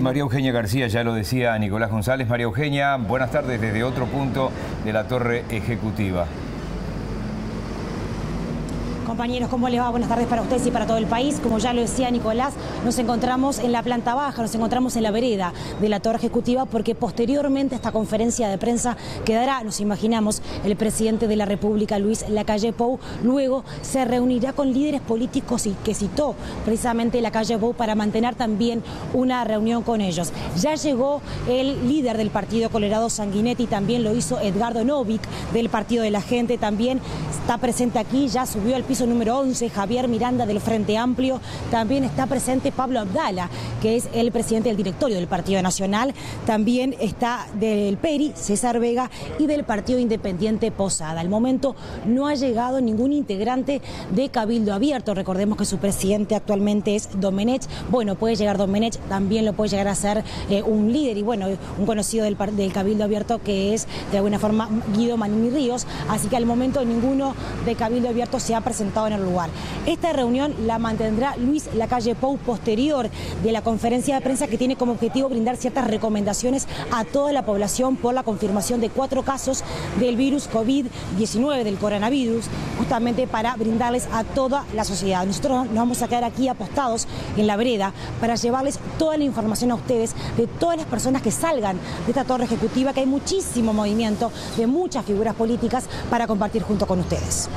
María Eugenia García, ya lo decía Nicolás González. María Eugenia, buenas tardes desde otro punto de la torre ejecutiva. Compañeros, ¿cómo les va? Buenas tardes para ustedes y para todo el país. Como ya lo decía Nicolás, nos encontramos en la planta baja, nos encontramos en la vereda de la Torre Ejecutiva porque posteriormente esta conferencia de prensa quedará, nos imaginamos, el presidente de la República, Luis Lacalle Pou. Luego se reunirá con líderes políticos y que citó precisamente Lacalle Pou para mantener también una reunión con ellos. Ya llegó el líder del Partido Colorado Sanguinetti, también lo hizo Edgardo Novik del Partido de la Gente, también está presente aquí, ya subió al piso número 11, Javier Miranda del Frente Amplio. También está presente Pablo Abdala, que es el presidente del directorio del Partido Nacional. También está del PERI, César Vega, y del Partido Independiente Posada. Al momento no ha llegado ningún integrante de Cabildo Abierto. Recordemos que su presidente actualmente es Domenech. Bueno, puede llegar Domenech, también lo puede llegar a ser eh, un líder y bueno, un conocido del, del Cabildo Abierto que es de alguna forma Guido Manini Ríos. Así que al momento ninguno de Cabildo Abierto se ha presentado en el lugar. Esta reunión la mantendrá Luis Lacalle Pou posterior de la conferencia de prensa que tiene como objetivo brindar ciertas recomendaciones a toda la población por la confirmación de cuatro casos del virus COVID-19, del coronavirus, justamente para brindarles a toda la sociedad. Nosotros nos vamos a quedar aquí apostados en la vereda para llevarles toda la información a ustedes de todas las personas que salgan de esta torre ejecutiva, que hay muchísimo movimiento de muchas figuras políticas para compartir junto con ustedes.